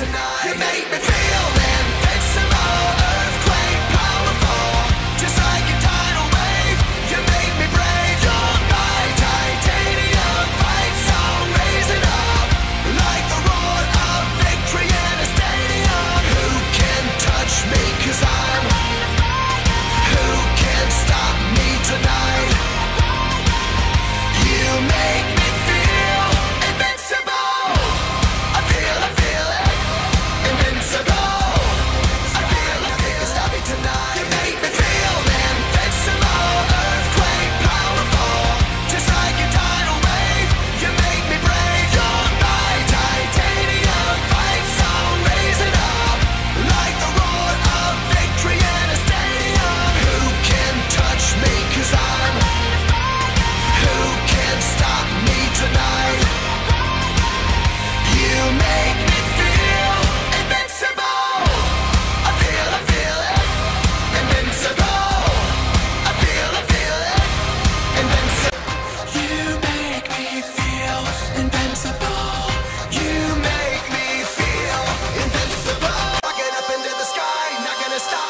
tonight. You make me feel. stop.